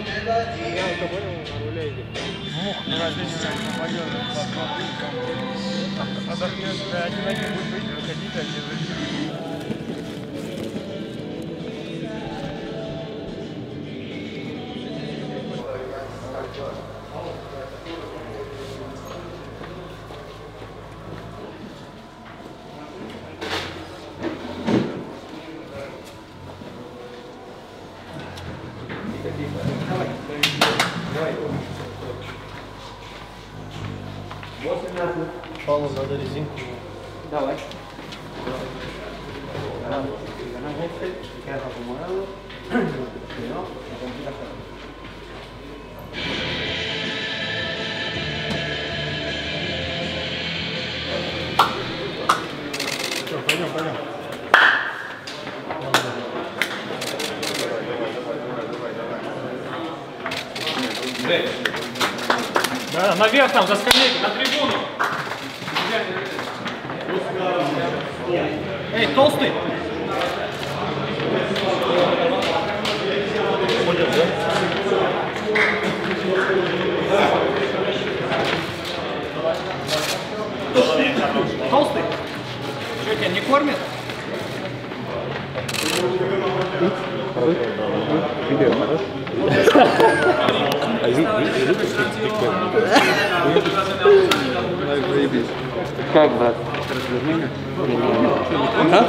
Я на руле едет. Мух Отдохнешь, один один будет выйти, выходить, а выйти. Vamos, Andorizinho. Da hora. Ganamos este, queda acumulado. Si no, la complicación. Perdón, perdón. Пойдем. Да, наверх там, за скамейку, на трибуну. Эй, толстый! Толстый? Что, тебя не кормят? Как, брат? А?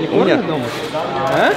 Не кормят дома? А?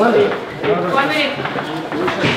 Money. Money.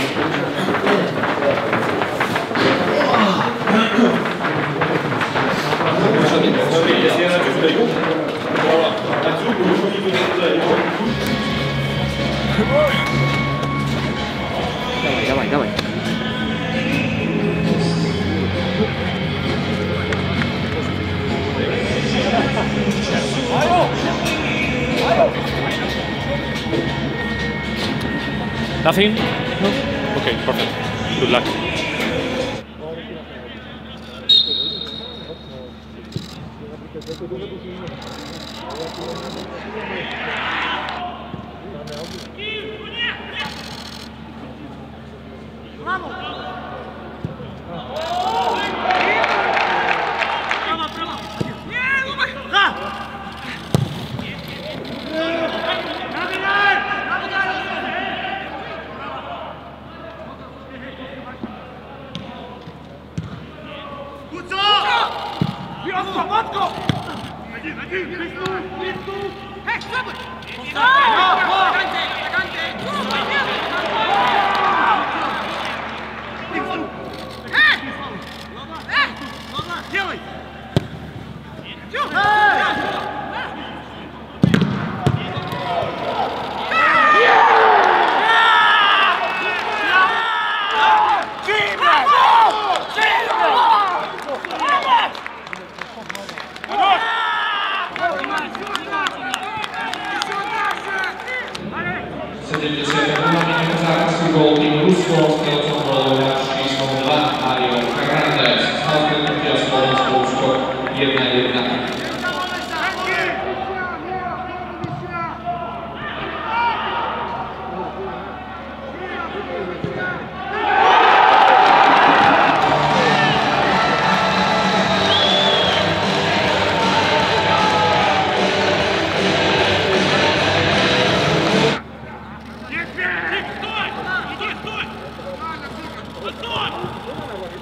Nothing? No? Okay, perfect. Good luck. C'était le deuxième, Marine Gonzalez, Збірна jednej or what